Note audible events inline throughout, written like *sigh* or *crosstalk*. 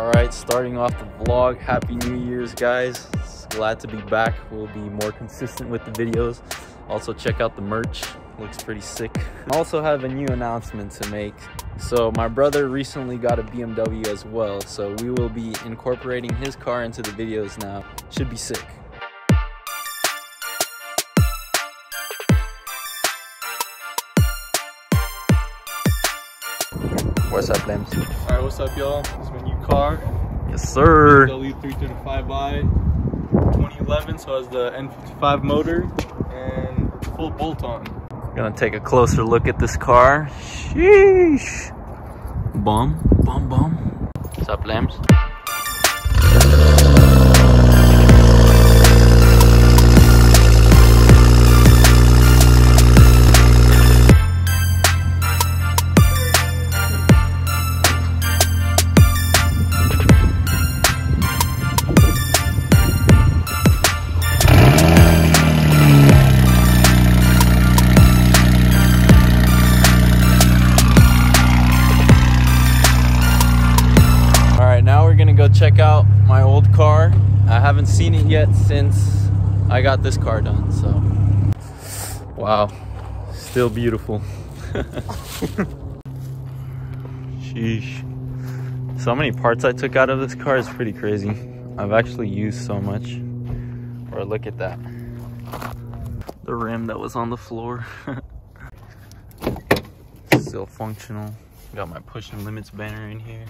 All right, starting off the vlog. Happy New Year's, guys. Glad to be back. We'll be more consistent with the videos. Also, check out the merch. Looks pretty sick. I also have a new announcement to make. So my brother recently got a BMW as well. So we will be incorporating his car into the videos now. Should be sick. What's up, Limbs? All right, what's up, y'all? Is my new car. Yes, sir. W335i 2011, so it has the N55 motor and full bolt-on. Gonna take a closer look at this car. Sheesh. Bum, bum, bum. What's up, Lambs? Out my old car. I haven't seen it yet since I got this car done, so. Wow, still beautiful. *laughs* Sheesh. So many parts I took out of this car is pretty crazy. I've actually used so much. Or look at that. The rim that was on the floor. *laughs* Still functional. Got my pushing limits banner in here.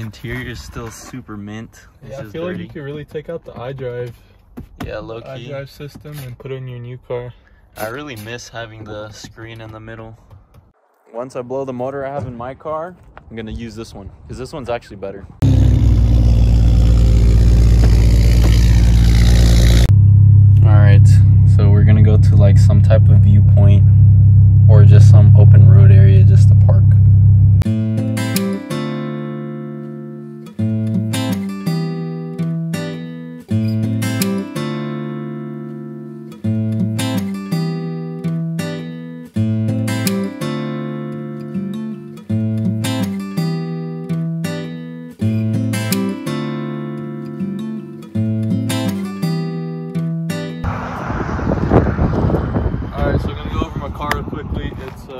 Interior is still super mint. It's Yeah, I just feel like you could really take out the iDrive, yeah, low key. iDrive system and put it in your new car. I really miss having the screen in the middle. Once I blow the motor I have in my car, I'm gonna use this one because this one's actually better. All right, so we're gonna go to like some type of viewpoint or just some open road area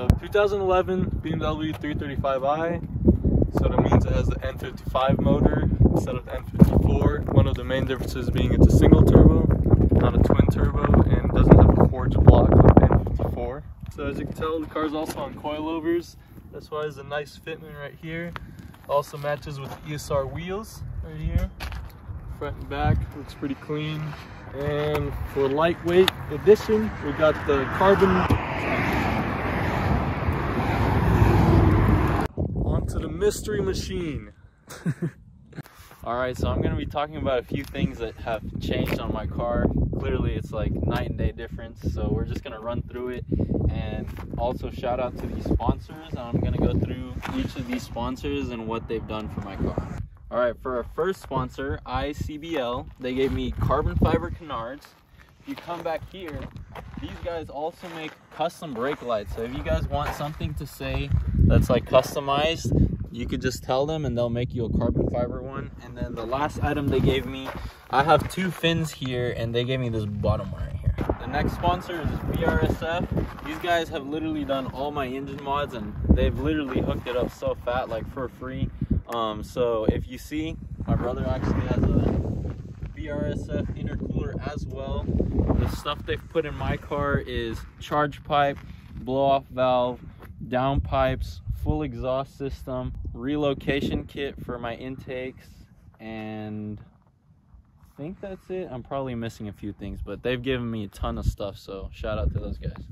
a 2011 BMW 335i. So that means it has the N55 motor instead of the N54. One of the main differences being it's a single turbo, not a twin turbo, and doesn't have a forged block like the N54. So as you can tell, the car's also on coilovers. That's why it's a nice fitment right here. Also matches with ESR wheels right here. Front and back looks pretty clean. And for lightweight edition, we got the carbon. Onto the mystery machine. *laughs* All right, so I'm gonna be talking about a few things that have changed on my car. Clearly, it's like night and day difference. So we're just gonna run through it, and also shout out to these sponsors. And I'm gonna go through each of these sponsors and what they've done for my car. All right, for our first sponsor, ICBL, they gave me carbon fiber canards. If you come back here, these guys also make custom brake lights. So if you guys want something to say that's like customized, you could just tell them and they'll make you a carbon fiber one. And then the last item they gave me, I have two fins here and they gave me this bottom one right here. The next sponsor is BRSF. These guys have literally done all my engine mods and they've literally hooked it up so fat, like for free. Um, so if you see, my brother actually has a BRSF intercooler as well. The stuff they've put in my car is charge pipe, blow off valve, down pipes, full exhaust system, relocation kit for my intakes, and I think that's it. I'm probably missing a few things, but they've given me a ton of stuff, so shout out to those guys.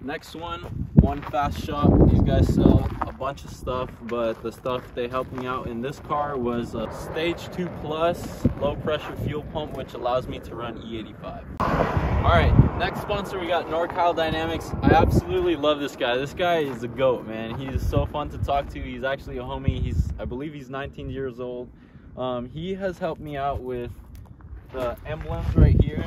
Next one, One Fast Shop. These guys sell a bunch of stuff, but the stuff they helped me out in this car was a Stage 2 Plus low pressure fuel pump, which allows me to run E85. All right, next sponsor, we got NorCal Dynamics. I absolutely love this guy. This guy is a goat, man. He's so fun to talk to. He's actually a homie. He's, I believe he's 19 years old. Um, he has helped me out with the emblems right here.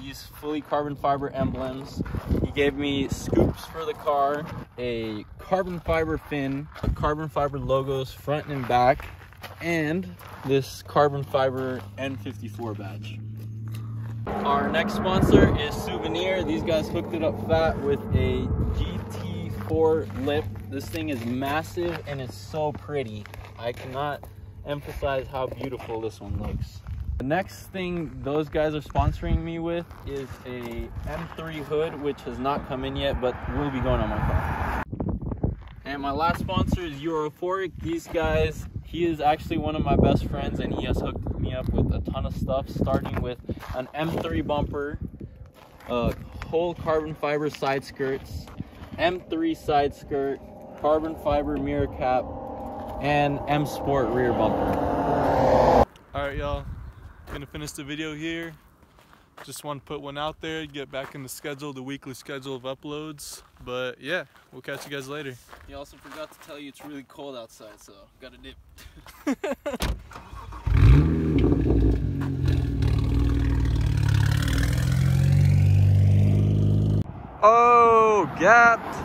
These fully carbon fiber emblems. He gave me scoops for the car, a carbon fiber fin, a carbon fiber logos front and back, and this carbon fiber N54 badge. Our next sponsor is Souvenir. These guys hooked it up fat with a GT4 lip. This thing is massive and it's so pretty. I cannot emphasize how beautiful this one looks. The next thing those guys are sponsoring me with is a M3 hood, which has not come in yet, but will be going on my car. And my last sponsor is Europhoric. These guys, he is actually one of my best friends and he has hooked me up with a ton of stuff, starting with an M3 bumper, a whole carbon fiber side skirts, M3 side skirt, carbon fiber mirror cap, and M Sport rear bumper. All right, y'all. Gonna finish the video here. Just want to put one out there, get back in the schedule, the weekly schedule of uploads. But yeah, we'll catch you guys later. He also forgot to tell you it's really cold outside, so gotta dip. *laughs* Gapped.